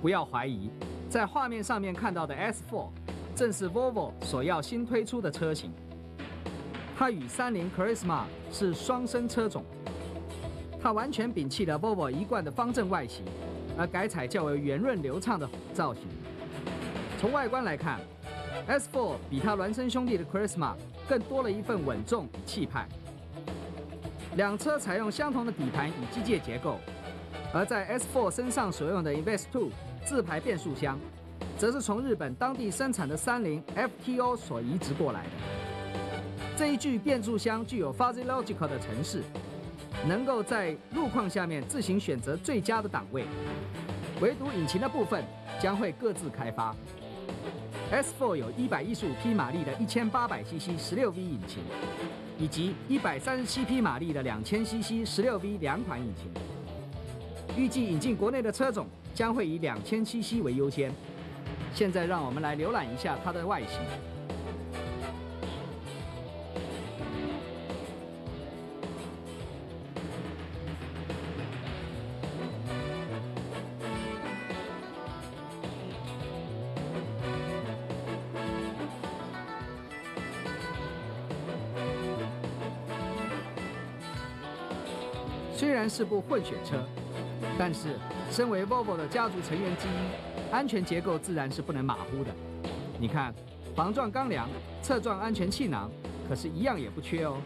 不要怀疑，在画面上面看到的 S4 正是 Volvo 所要新推出的车型。它与三菱 chrisma 是双生车种，它完全摒弃了 Volvo 一贯的方正外形，而改采较为圆润流畅的造型。从外观来看，S4 比它孪生兄弟的 chrisma 更多了一份稳重与气派。两车采用相同的底盘与机械结构，而在 S4 身上所用的 Inves Two 自排变速箱，则是从日本当地生产的三菱 FTO 所移植过来的。这一具变速箱具有 Fuzzy Logic 的程式，能够在路况下面自行选择最佳的档位。唯独引擎的部分将会各自开发。S4 有一百一十五匹马力的一千八百 CC 十六 V 引擎，以及一百三十七匹马力的两千 CC 十六 V 两款引擎。预计引进国内的车种将会以两千 CC 为优先。现在让我们来浏览一下它的外形。虽然是部混血车，但是身为 Volvo 的家族成员之一，安全结构自然是不能马虎的。你看，防撞钢梁、侧撞安全气囊，可是一样也不缺哦。